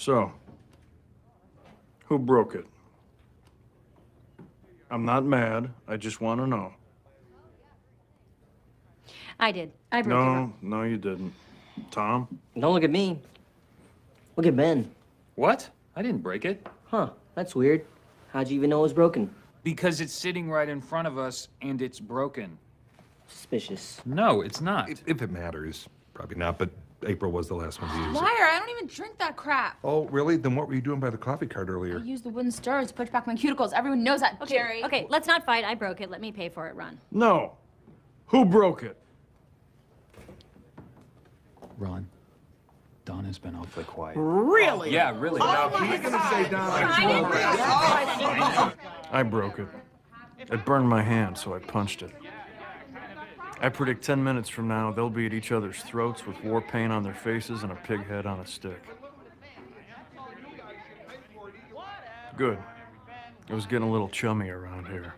So, who broke it? I'm not mad. I just want to know. I did. I broke it. No, no, you didn't. Tom? Don't look at me. Look at Ben. What? I didn't break it. Huh, that's weird. How'd you even know it was broken? Because it's sitting right in front of us and it's broken. Suspicious. No, it's not. If, if it matters, probably not, but April was the last one to use it. Liar, I don't even drink that crap. Oh, really? Then what were you doing by the coffee cart earlier? I used the wooden stirrers to push back my cuticles. Everyone knows that, Okay, Jerry. okay, let's not fight. I broke it. Let me pay for it, Ron. No. Who broke it? Ron, Don has been awfully quiet. Really? Yeah, really. don I broke it. It burned my hand, so I punched it. I predict 10 minutes from now, they'll be at each other's throats with war paint on their faces and a pig head on a stick. Good. It was getting a little chummy around here.